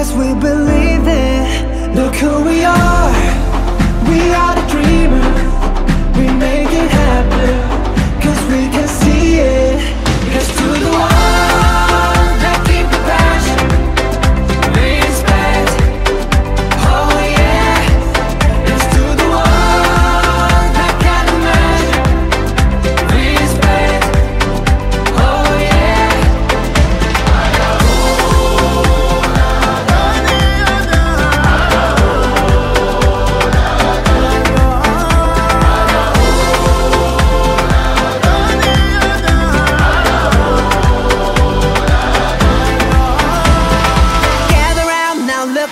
guess we believe it. Look who we are. We are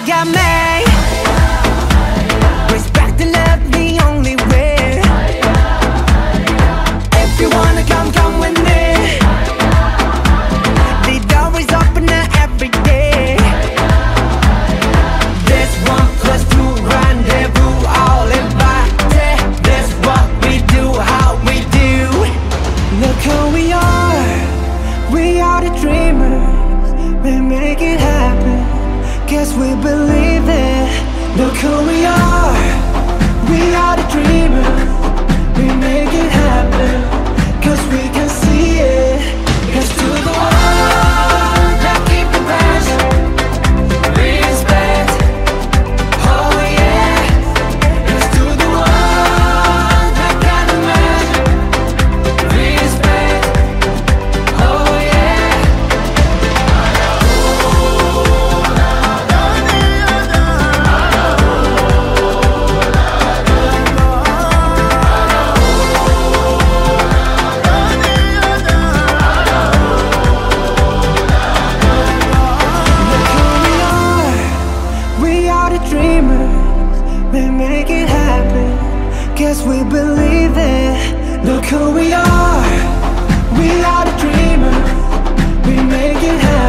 got We believe it. Look who we happen, make it happen. Guess we believe it. Look who we are. We are the dreamers We make it happen.